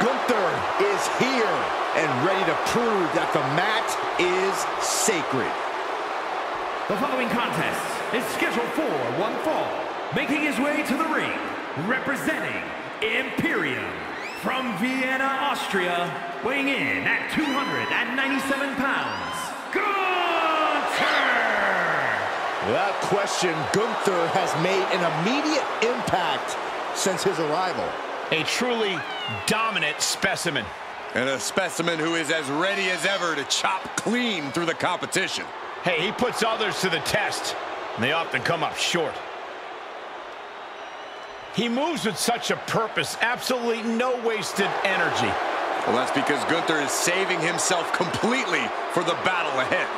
Gunther is here and ready to prove that the mat is sacred. The following contest is scheduled for one fall. Making his way to the ring, representing Imperium from Vienna, Austria, weighing in at 297 pounds, Gunther! Without question, Gunther has made an immediate impact since his arrival. A truly dominant specimen. And a specimen who is as ready as ever to chop clean through the competition. Hey, he puts others to the test, and they often come up short. He moves with such a purpose, absolutely no wasted energy. Well, that's because Gunther is saving himself completely for the battle ahead.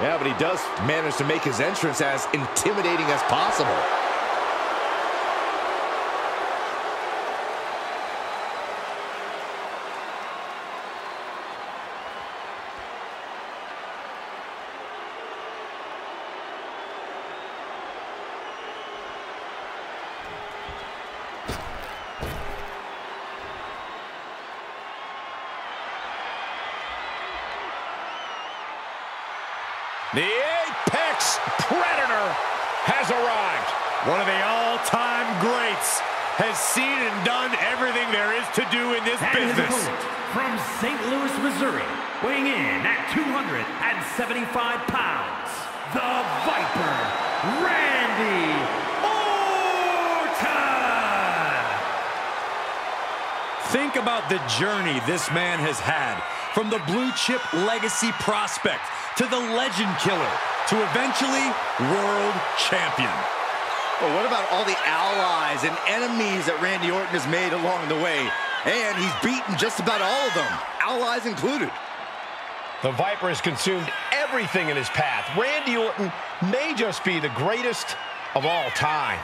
Yeah, but he does manage to make his entrance as intimidating as possible. The Apex Predator has arrived. One of the all-time greats has seen and done everything there is to do in this And business. from St. Louis, Missouri, weighing in at 275 pounds, the Viper, Randy Orton! Think about the journey this man has had. From the blue chip legacy prospect to the legend killer to eventually world champion. But what about all the allies and enemies that Randy Orton has made along the way? And he's beaten just about all of them, allies included. The Viper has consumed everything in his path. Randy Orton may just be the greatest of all time.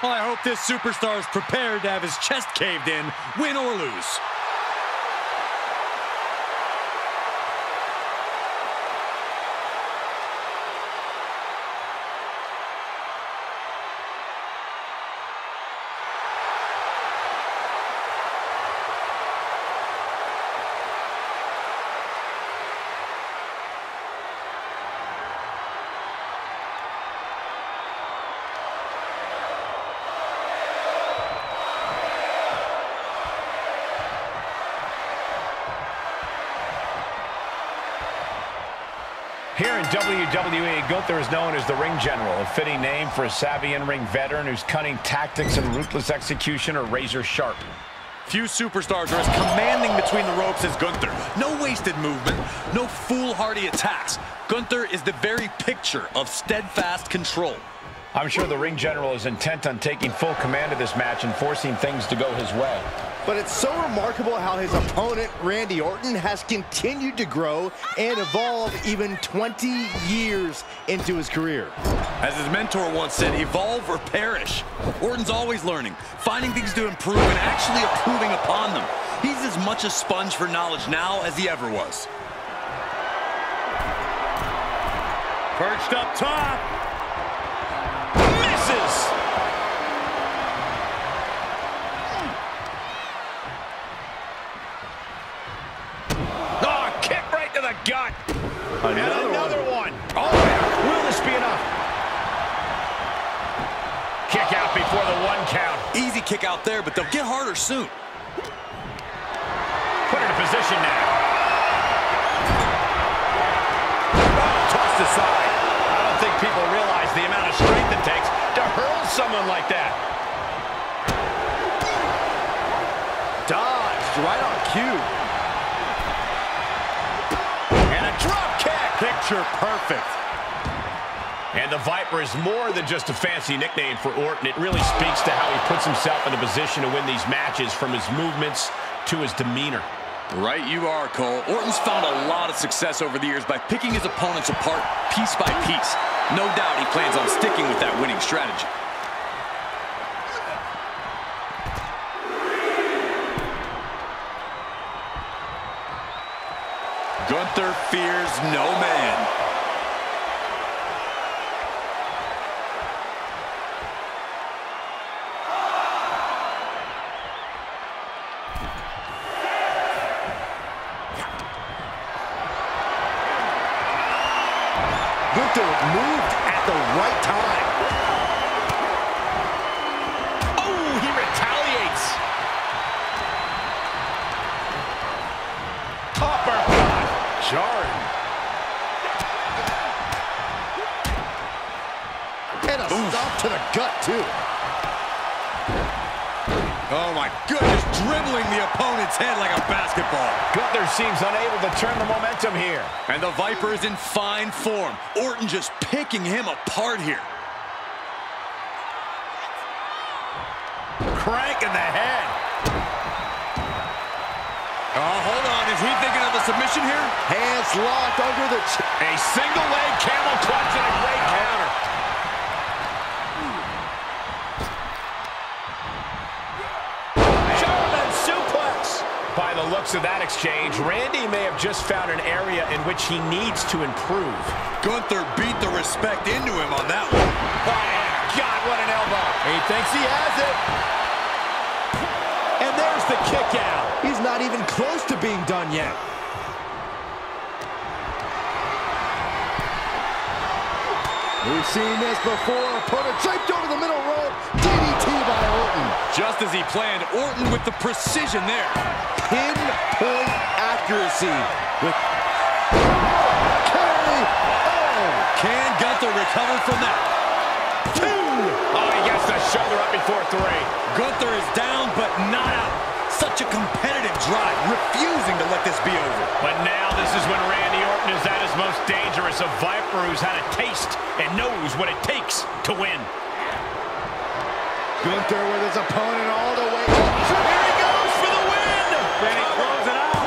Well, I hope this superstar is prepared to have his chest caved in, win or lose. Here in WWE, Gunther is known as the Ring General, a fitting name for a savvy in-ring veteran whose cunning tactics and ruthless execution are razor sharp. Few superstars are as commanding between the ropes as Gunther. No wasted movement, no foolhardy attacks. Gunther is the very picture of steadfast control. I'm sure the Ring General is intent on taking full command of this match and forcing things to go his way. But it's so remarkable how his opponent, Randy Orton, has continued to grow and evolve even 20 years into his career. As his mentor once said, evolve or perish. Orton's always learning, finding things to improve and actually improving upon them. He's as much a sponge for knowledge now as he ever was. Perched up top. Misses! Right to the gut. and another one. Oh, will this be enough? Kick out before the one count. Easy kick out there, but they'll get harder soon. Put in a position now. Oh, tossed aside. I don't think people realize the amount of strength it takes to hurl someone like that. Dodged right on cue. Picture perfect. And the Viper is more than just a fancy nickname for Orton. It really speaks to how he puts himself in a position to win these matches from his movements to his demeanor. Right you are, Cole. Orton's found a lot of success over the years by picking his opponents apart piece by piece. No doubt he plans on sticking with that winning strategy. Gunther fears no man. Gunther moved at the right time. Jarring. And a Oof. stop to the gut, too. Oh, my goodness, dribbling the opponent's head like a basketball. Gunther seems unable to turn the momentum here. And the Viper is in fine form. Orton just picking him apart here. Crank in the head. Hold on. Is he thinking of a submission here? Hands locked under the chin. A single leg camel clutch and a great counter. German suplex. By the looks of that exchange, Randy may have just found an area in which he needs to improve. Gunther beat the respect into him on that one. Oh, God, what an elbow. He thinks he has it. And there's the kick out. He's not even close to being done yet. We've seen this before. Opponent draped over the middle rope. DDT by Orton. Just as he planned, Orton with the precision there. Pinpoint accuracy. With Carry. Oh. Can Gunther recover from that? Two. Oh, he gets the shoulder up before three. Gunther is down, but not out. Such a competitive drive, refusing to let this be over. But now this is when Randy Orton is at his most dangerous. A Viper who's had a taste and knows what it takes to win. Gunther with his opponent all the way. Here he goes for the win! Then he throws it out.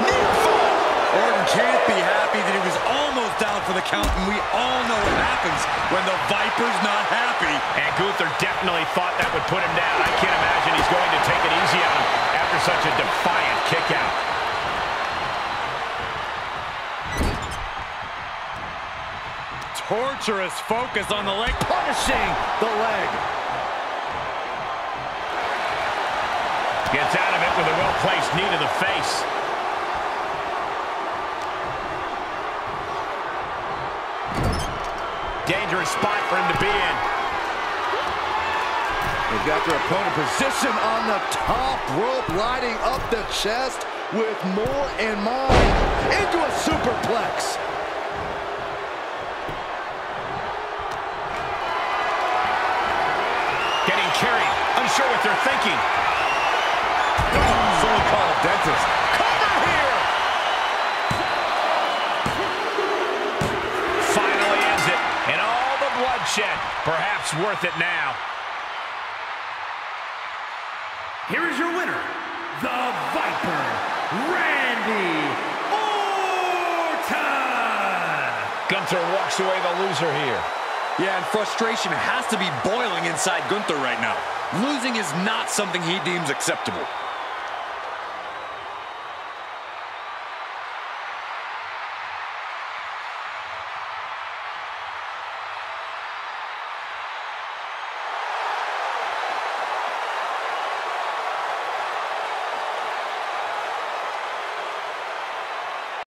Near fall. Orton can't be happy that he was almost down for the count, and we all know what happens when the Viper's not happy. And Gunther definitely thought that would put him down. I can't imagine he's going to take it easy on him after such a defiant kick out. Torturous focus on the leg. Punishing the leg. Gets out of it with a well-placed knee to the face. Dangerous spot for him to be in. They've got their opponent positioned on the top rope, lighting up the chest with more in mind into a superplex. Getting carried. Unsure what they're thinking. Someone call a dentist. The bloodshed. Perhaps worth it now. Here is your winner, the Viper, Randy Orton! Gunther walks away the loser here. Yeah, and frustration has to be boiling inside Gunther right now. Losing is not something he deems acceptable.